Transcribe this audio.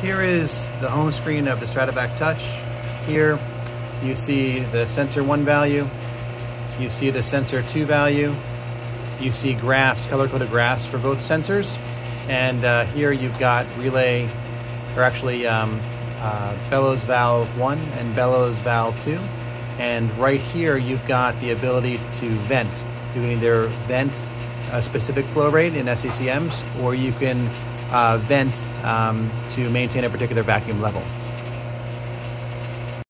Here is the home screen of the StrataVac Touch. Here you see the sensor 1 value, you see the sensor 2 value, you see graphs, color-coded graphs for both sensors, and uh, here you've got relay, or actually um, uh, bellows valve 1 and bellows valve 2. And right here you've got the ability to vent. You can either vent a specific flow rate in SCCMs or you can uh, vent um, to maintain a particular vacuum level.